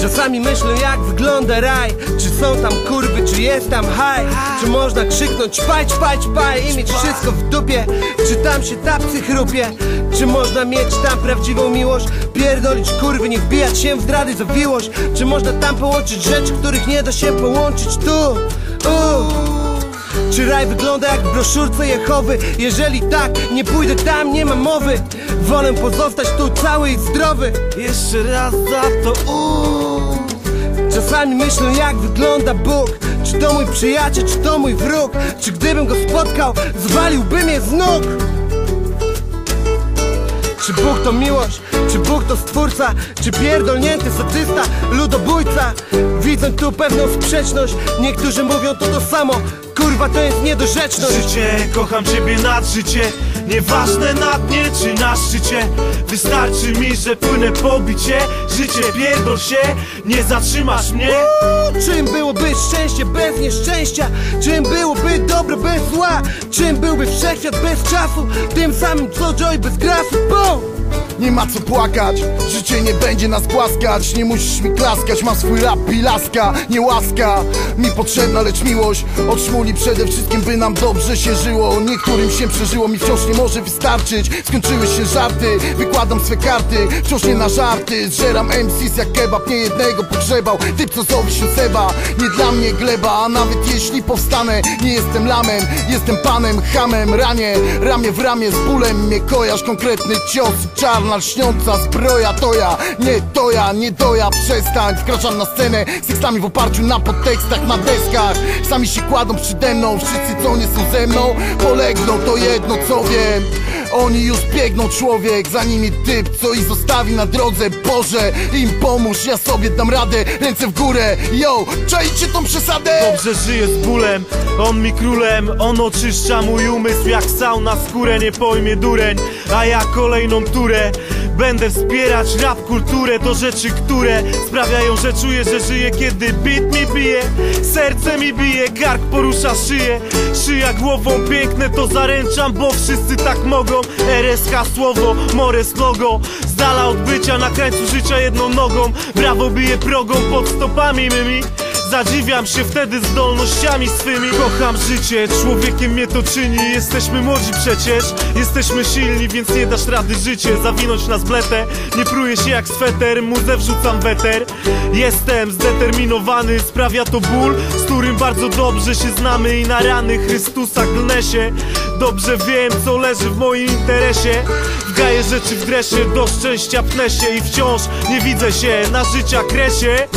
Czasami myślę jak wygląda raj. Czy są tam kurwy, czy jest tam haj? Czy można krzyknąć ćpaj, ćpaj, ćpaj I mieć wszystko w dupie? Czy tam się tapcy chrupie? Czy można mieć tam prawdziwą miłość? Pierdolić kurwy, nie wbijać się w zdrady zawiłość Czy można tam połączyć rzeczy, których nie da się połączyć tu? U. Czy raj wygląda jak w broszurce Jehowy? Jeżeli tak, nie pójdę tam, nie ma mowy. Wolę pozostać tu cały i zdrowy. Jeszcze raz za to uuu Czasami myślę jak wygląda Bóg. Czy to mój przyjaciel, czy to mój wróg? Czy gdybym go spotkał, zwaliłby mnie z nóg? Czy Bóg to miłość, czy Bóg to stwórca? Czy pierdolnięty satysta, ludobójca? Widzę tu pewną sprzeczność. Niektórzy mówią to to samo Kurwa to jest niedorzeczność Życie, kocham ciebie nad życie Nieważne na dnie czy na szczycie Wystarczy mi, że płynę po bicie Życie, pierdol się, nie zatrzymasz mnie Czym byłoby szczęście bez nieszczęścia? Czym byłoby dobro bez zła? Czym byłby wszechświat bez czasu? Tym samym co Joy bez grasu, BOOM! Nie ma co płakać, życie nie będzie nas głaskać Nie musisz mi klaskać, mam swój rap i laska. Nie łaska mi potrzebna, lecz miłość. Od szmuli przede wszystkim, by nam dobrze się żyło. Niektórym się przeżyło, mi wciąż nie może wystarczyć. Skończyły się żarty, wykładam swe karty. Wciąż nie na żarty, zżeram MCs jak kebab Nie jednego pogrzebał, typ co zowie się Seba Nie dla mnie gleba, a nawet jeśli powstanę Nie jestem lamem, jestem panem, hamem Ranie, ramię w ramię z bólem mnie kojarz. Konkretny cios, czarna lśniąca zbroja To ja, nie to ja, nie to ja. Przestań, wkraczam na scenę Z tekstami w oparciu na podtekstach, na deskach. Sami się kładą przede mną Wszyscy co nie są ze mną Polegną, to jedno co wiem Oni już biegną człowiek Za nimi typ, co ich zostawi na drodze. Boże, im pomóż, ja sobie dam radę. Ręce w górę, yo, czajcie tą przesadę. Dobrze żyję z bólem, on mi królem. On oczyszcza mój umysł jak sauna skórę Nie pojmie dureń, a ja kolejną turę Będę wspierać rap kulturę To rzeczy, które sprawiają, że czuję, że żyję Kiedy beat mi bije, serce mi bije Kark porusza szyję, szyja głową Piękne to zaręczam, bo wszyscy tak mogą. RSK słowo, Mores logo. Z dala od bycia na krańcu życia jedną nogą. Brawo bije progą pod stopami mymi Zadziwiam się wtedy zdolnościami swymi. Kocham życie, człowiekiem mnie to czyni. Jesteśmy młodzi przecież, jesteśmy silni Więc nie dasz rady życie. Zawinąć na zbletę Nie pruję się jak sweter, muzę wrzucam weter. Jestem zdeterminowany, sprawia to ból Z którym bardzo dobrze się znamy. I na rany Chrystusa klnę się. Dobrze wiem co leży w moim interesie. Wgaję rzeczy w dresie, do szczęścia pnę się I wciąż nie widzę się na życia kresie